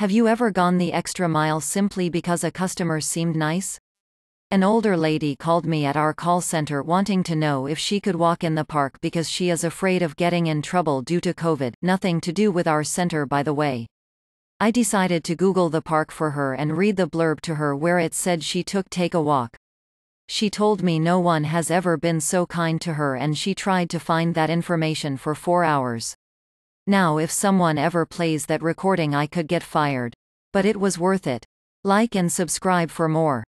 Have you ever gone the extra mile simply because a customer seemed nice? An older lady called me at our call center wanting to know if she could walk in the park because she is afraid of getting in trouble due to COVID, nothing to do with our center by the way. I decided to Google the park for her and read the blurb to her where it said she took take a walk. She told me no one has ever been so kind to her and she tried to find that information for four hours. Now if someone ever plays that recording I could get fired. But it was worth it. Like and subscribe for more.